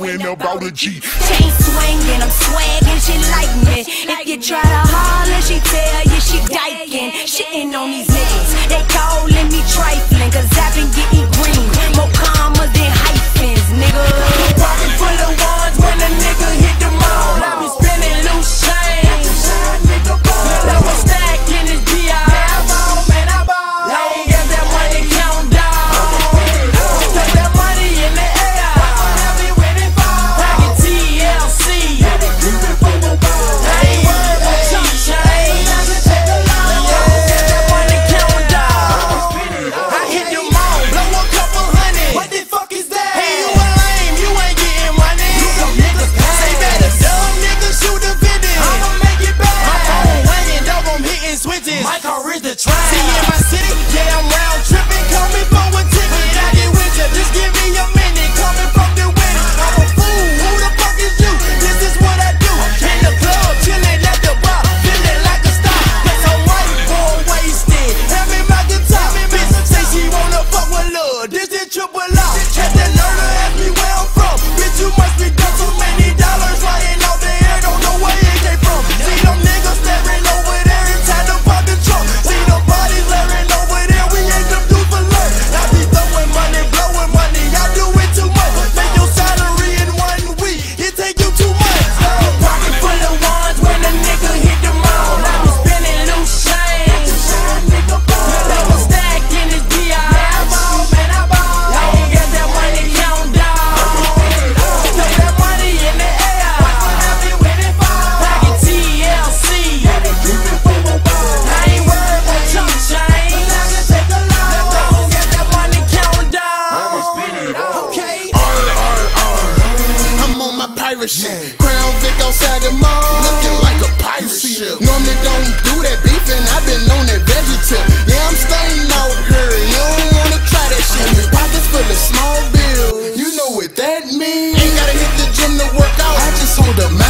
win about a G. Chain swinging, I'm swagging, she like me. If you try to holler, she tell you she dyking. Shitting on these pirate shit. Crown Vic outside the mall, looking like a pirate ship. Normally don't do that beefing, I've been on that veggie tip. Yeah, I'm staying out here, you don't wanna try that shit. Your pockets full of small bills, you know what that means. Ain't gotta hit the gym to work out, I just hold up.